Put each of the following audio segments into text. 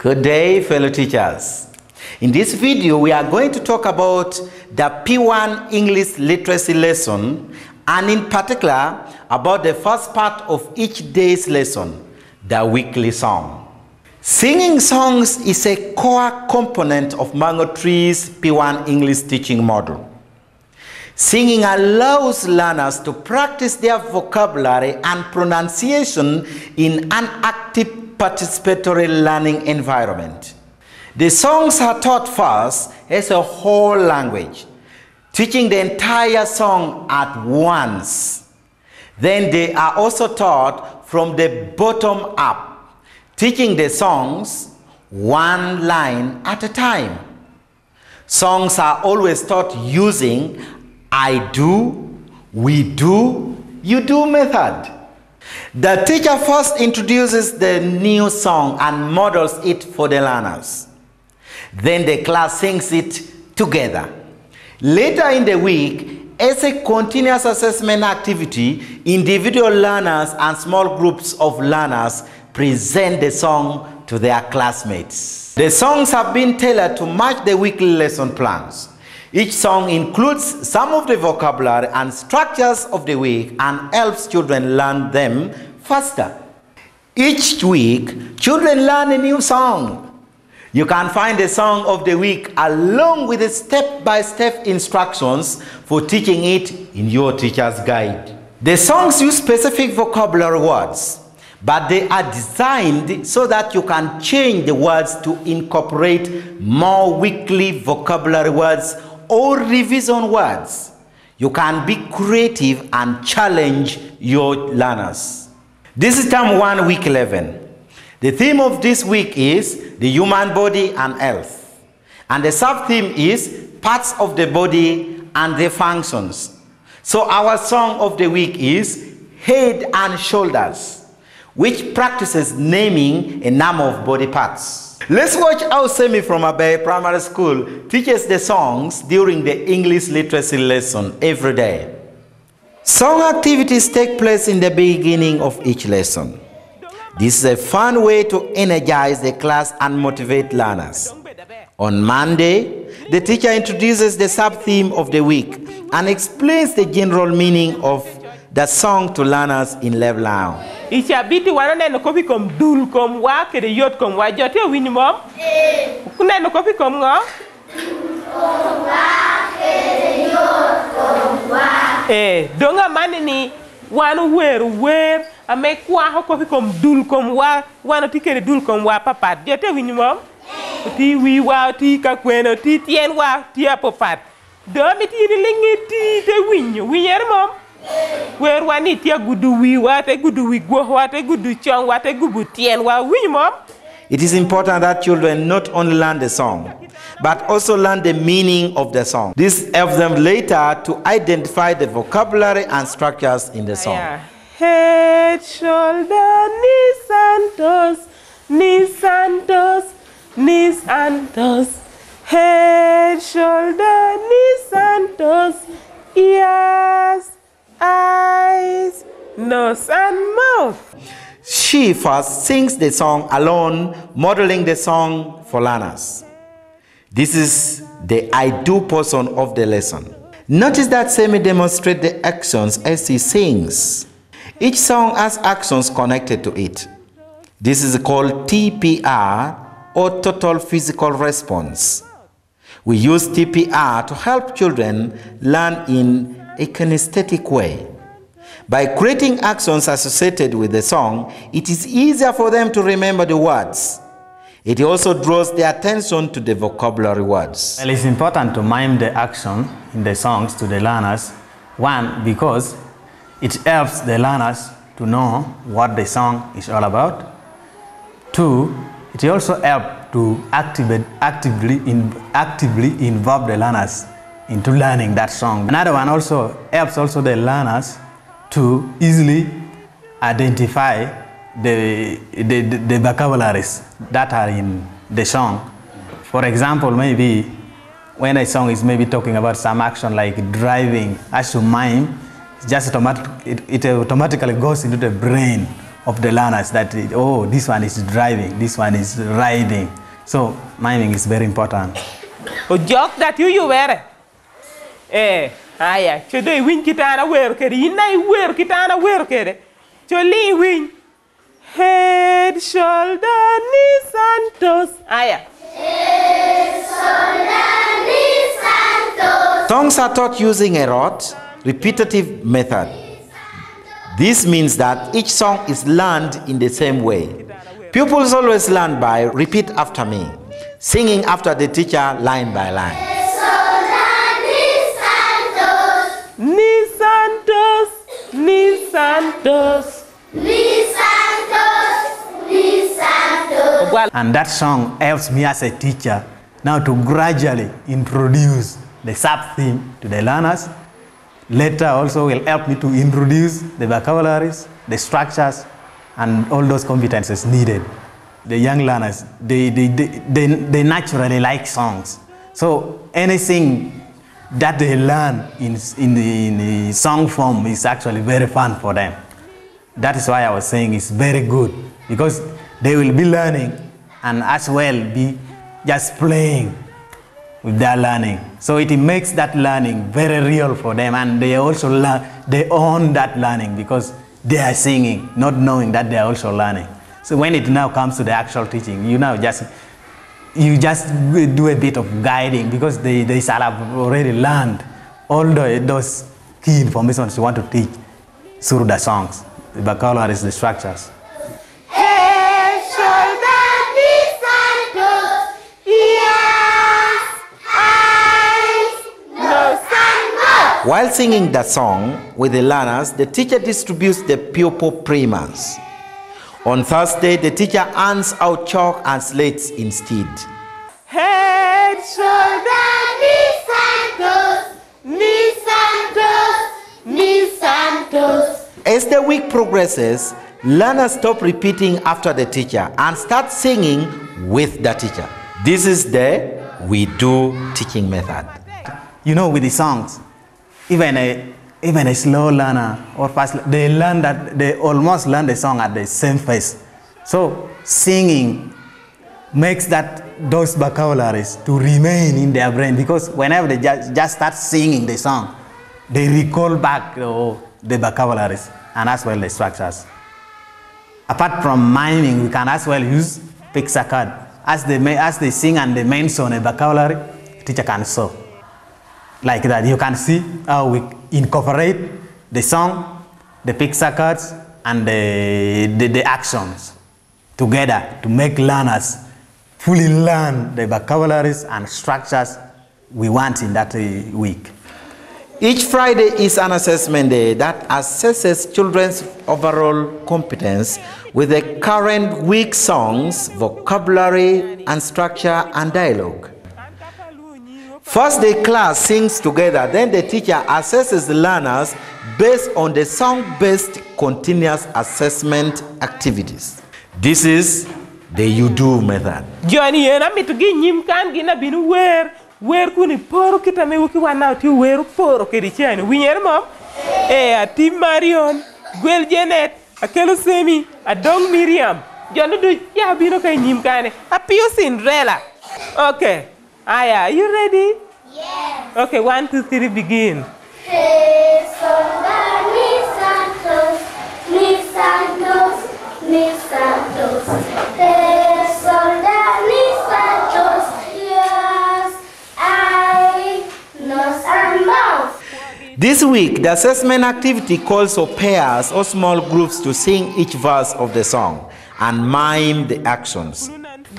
Good day, fellow teachers. In this video, we are going to talk about the P1 English literacy lesson and in particular about the first part of each day's lesson, the weekly song. Singing songs is a core component of Mango Tree's P1 English teaching model. Singing allows learners to practice their vocabulary and pronunciation in an active participatory learning environment. The songs are taught first as a whole language, teaching the entire song at once. Then they are also taught from the bottom up, teaching the songs one line at a time. Songs are always taught using I do, we do, you do method. The teacher first introduces the new song and models it for the learners. Then the class sings it together. Later in the week, as a continuous assessment activity, individual learners and small groups of learners present the song to their classmates. The songs have been tailored to match the weekly lesson plans. Each song includes some of the vocabulary and structures of the week and helps children learn them faster. Each week, children learn a new song. You can find the song of the week along with the step-by-step -step instructions for teaching it in your teacher's guide. The songs use specific vocabulary words, but they are designed so that you can change the words to incorporate more weekly vocabulary words or revision words. You can be creative and challenge your learners. This is term 1, week 11. The theme of this week is the human body and health. And the sub-theme is parts of the body and their functions. So our song of the week is head and shoulders, which practices naming a number of body parts. Let's watch how Semi from Abe Primary School teaches the songs during the English literacy lesson every day. Song activities take place in the beginning of each lesson. This is a fun way to energize the class and motivate learners. On Monday, the teacher introduces the sub-theme of the week and explains the general meaning of the song to learners in Leblango. Ichabiti wano neno kopi kom dul kom wa kede yot kom wa jote winyi mom? Eh. Kuneno kopi kom ngo? Eh, donga mani ni wano wer wer ame kwa ho kopi kom dul kom wa wano ti kede dul kom wa papat jote winyi mom? Ti wi wa ti ka ti tien wa ti apopat. Domi ti ni lingi ti te winyo winyer mom? Wer wa ni tia gudu wi wa te gudu wi go wa te gudu chong wa te gubu tien wa wi mom It is important that children not only learn the song, but also learn the meaning of the song. This helps them later to identify the vocabulary and structures in the song. Yeah. Head, shoulder, knees and toes, knees and toes, knees and toes. Head, shoulder, knees and toes, ears, eyes, nose, and mouth. She first sings the song alone, modeling the song for learners. This is the I do portion of the lesson. Notice that Semi demonstrates the actions as he sings. Each song has actions connected to it. This is called TPR or Total Physical Response. We use TPR to help children learn in a kinesthetic way. By creating actions associated with the song, it is easier for them to remember the words. It also draws their attention to the vocabulary words. Well, it's important to mime the action in the songs to the learners. One, because it helps the learners to know what the song is all about. Two, it also helps to actively, in, actively involve the learners into learning that song. Another one also helps also the learners to easily identify the, the, the, vocabularies that are in the song. For example, maybe when a song is maybe talking about some action like driving, as to mime, just automatic, it, it automatically goes into the brain of the learners that, it, oh, this one is driving, this one is riding. So miming is very important. o jok that yu yu were eh aya cho do win kitana wer kede ina i wer kitana wer kede cho li win head shoulder knees and toes aya Songs are taught using a rod, repetitive method. This means that each song is learned in the same way. Pupils always learn by repeat after me, singing after the teacher line by line. Toes knees and toes Ogwal- And that song helps me as a teacher now to gradually introduce the sub theme to the learners. Later also will help me to introduce the vocabularies, the structures, and all those competences needed. The young learners, they, they, they, they, they naturally like songs. So anything that they learn in, in, the, in the song form is actually very fun for them. That is why I was saying it's very good because they will be learning and as well be just playing with their learning. So it makes that learning very real for them and they also learn, they own that learning because they are singing, not knowing that they are also learning. So when it now comes to the actual teaching, you now just you just do a bit of guiding because they, they shall have already learned all the, those key information you want to teach through the songs, the vocabularies, the structures. While singing the song with the learners, the teacher distributes the pupil primers. On Thursday, the teacher hands out chalk and slates instead. Head, shoulder, knees and toes, knees and toes, knees and toes. As the week progresses, learners stop repeating after the teacher and start singing with the teacher. This is the we do teaching method. You know, with the songs, even a even a slow learner or fast, they learn that they almost learn the song at the same pace. So singing makes that those vocabularies to remain in their brain because whenever they just, just start singing the song, they recall back oh, the vocabularies and as well the structures. Apart from miming, we can as well use picture card. As they, as they sing and they mention a vocabulary, teacher can show. Like that, you can see how we incorporate the song, the picture cards, and the, the, the actions together to make learners fully learn the vocabularies and structures we want in that uh, week. Each Friday is an assessment day that assesses children's overall competence with the current week songs, vocabulary, and structure and dialogue. First, the class sings together, then the teacher assesses the learners based on the song based continuous assessment activities. This is the you do method. Johnny yena mit gi nyim kan gi na binu wer wer kuni poro kita me wuki wana ti wer poro kedi chani. Winyer mom? Eh, team marion gwel Janet, a kelo semi a dong miriam. Johnny du ya binu kai nyim a pio cinderella okay aya are you ready yes okay one two three begin Hey, santos, mi santos, mi santos. Hey, mi santos. Yes, I, nose and. This week, the assessment activity calls for pairs or small groups to sing each verse of the song and mime the actions.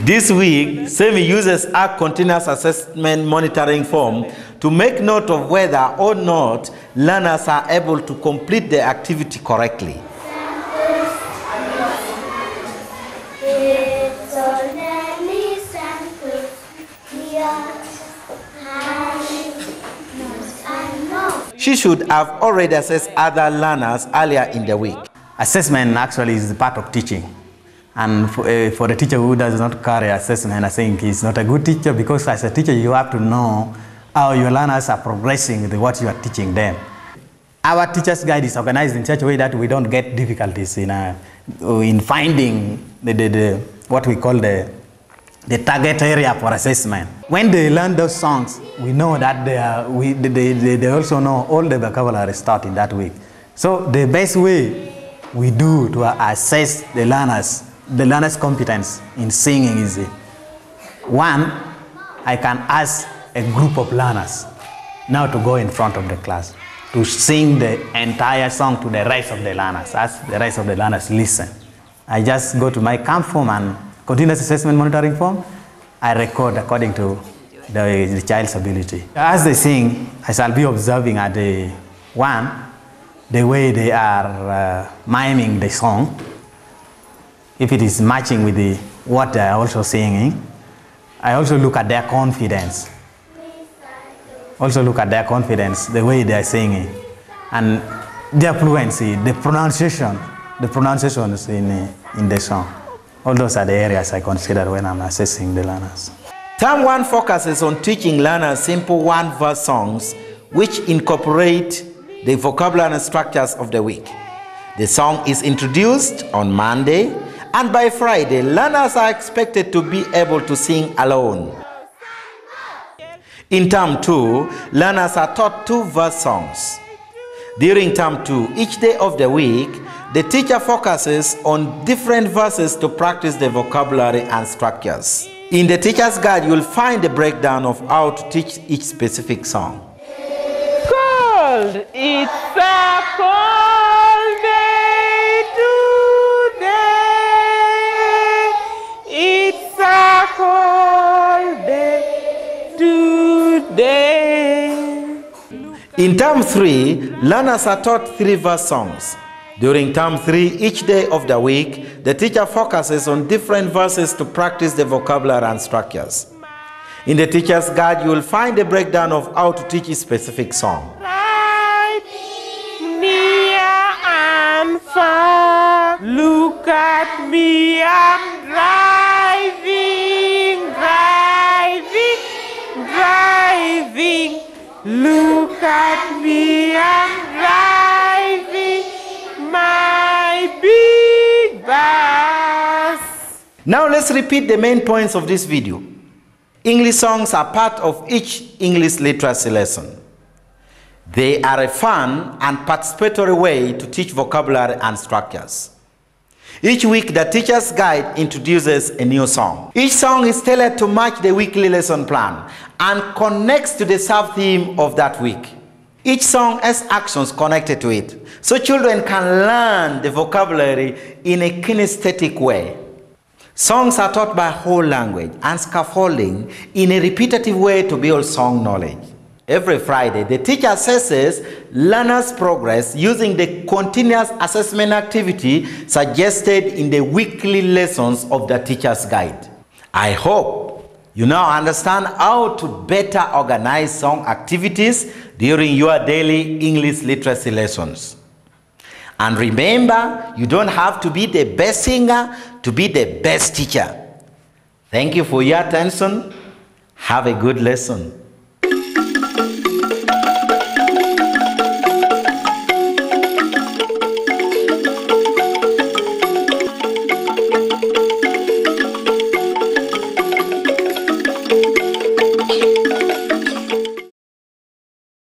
This week, SEMI uses a continuous assessment monitoring form to make note of whether or not learners are able to complete the activity correctly. She should have already assessed other learners earlier in the week. Assessment actually is the part of teaching. And for, uh, for a teacher who does not carry assessment, I think he's not a good teacher because as a teacher, you have to know how your learners are progressing with what you are teaching them. Our teacher's guide is organized in such a way that we don't get difficulties in, uh, in finding the, the, the, what we call the, the target area for assessment. When they learn those songs, we know that they, are, we, they, they, they also know all the vocabulary start in that week. So the best way we do to assess the learners, the learner's competence in singing is uh, one, I can ask a group of learners now to go in front of the class to sing the entire song to the rest of the learners as the rest of the learners listen. I just go to my camp form and continuous assessment monitoring form. I record according to the, the child's ability. As they sing, I shall be observing at the one, the way they are uh, miming the song. If it is matching with the, what they are also singing, I also look at their confidence also look at their confidence, the way they are singing, and their fluency, the pronunciation, the pronunciations in, uh, in the song. All those are the areas I consider when I'm assessing the learners. Term 1 focuses on teaching learners simple one verse songs which incorporate the vocabulary and structures of the week. The song is introduced on Monday, and by Friday, learners are expected to be able to sing alone. In term 2, learners are taught two verse songs. During term 2, each day of the week, the teacher focuses on different verses to practice the vocabulary and structures. In the teacher's guide, you will find a breakdown of how to teach each specific song. Cold, it's In term 3, learners are taught three verse songs. During term 3, each day of the week, the teacher focuses on different verses to practice the vocabulary and structures. In the teacher's guide, you will find a breakdown of how to teach a specific song. Right, near and far. Look at me, I'm driving, driving, driving. Look at me, I'm driving my big bus. Now let's repeat the main points of this video. English songs are part of each English literacy lesson. They are a fun and participatory way to teach vocabulary and structures. Each week, the teacher's guide introduces a new song. Each song is tailored to match the weekly lesson plan and connects to the sub-theme of that week. Each song has actions connected to it, so children can learn the vocabulary in a kinesthetic way. Songs are taught by whole language and scaffolding in a repetitive way to build song knowledge. Every Friday, the teacher assesses learners' progress using the continuous assessment activity suggested in the weekly lessons of the teacher's guide. I hope you now understand how to better organize song activities during your daily English literacy lessons. And remember, you don't have to be the best singer to be the best teacher. Thank you for your attention. Have a good lesson.